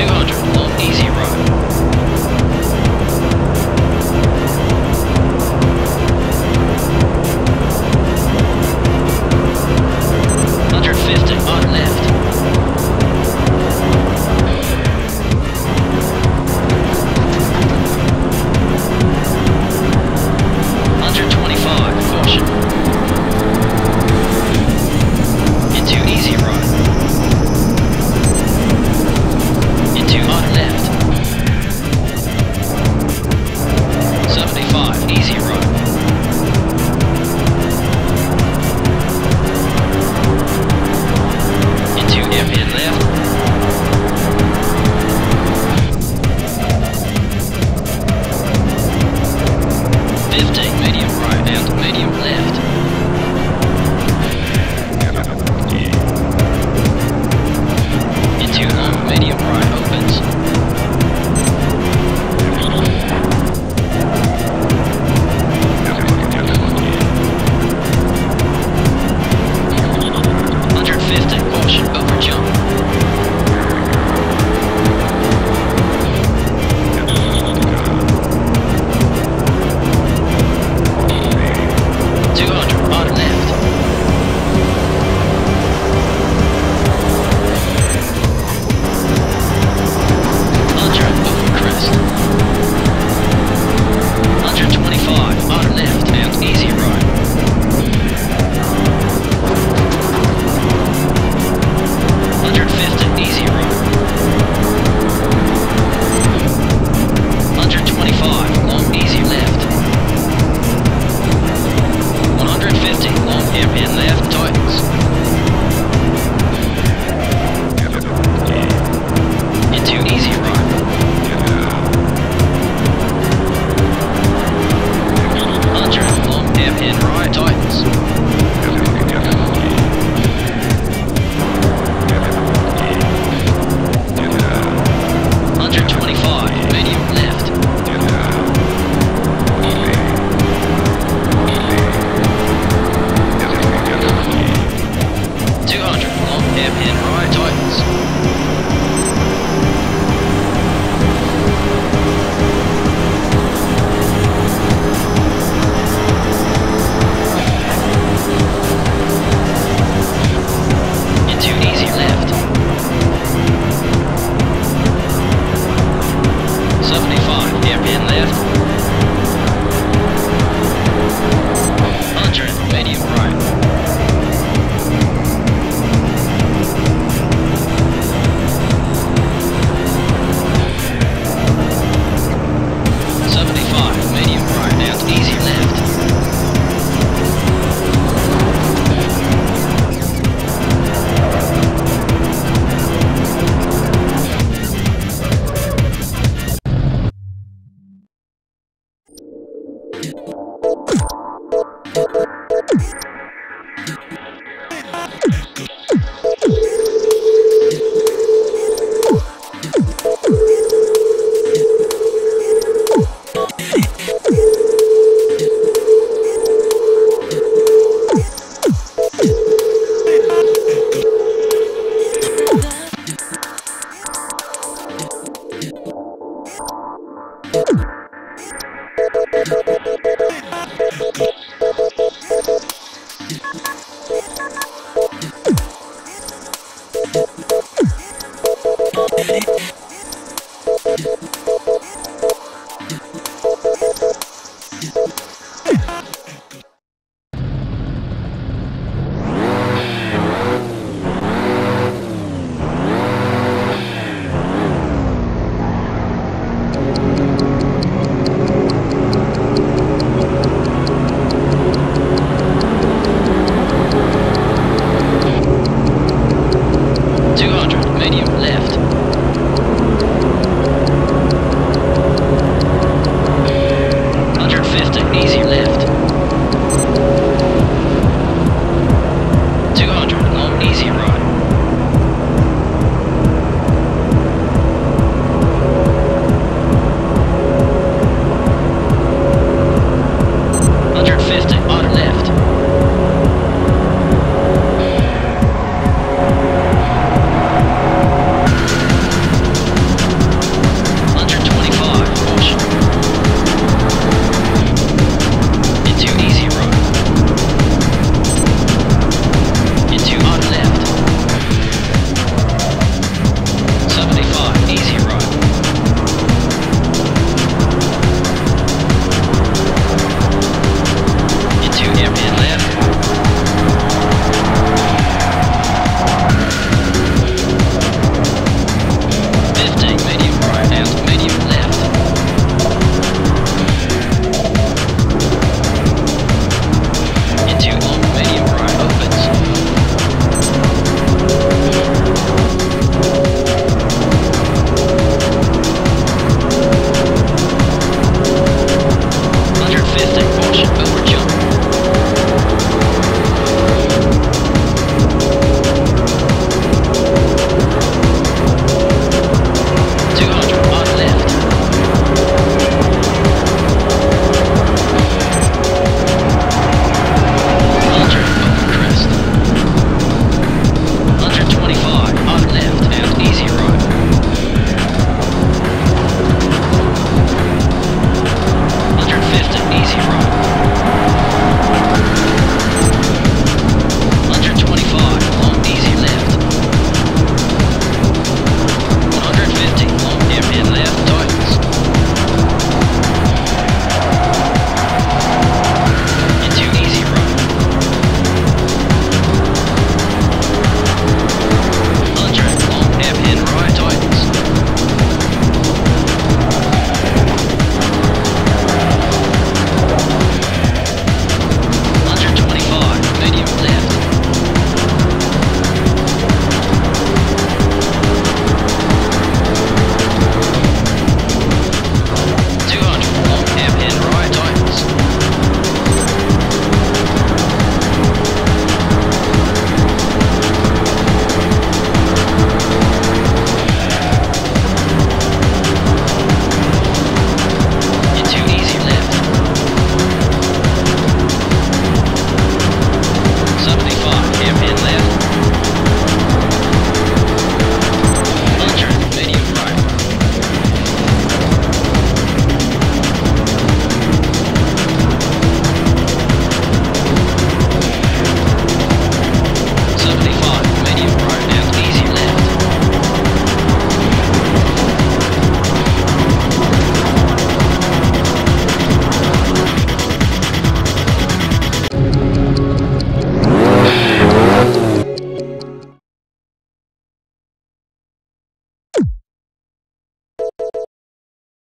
in right him. All right.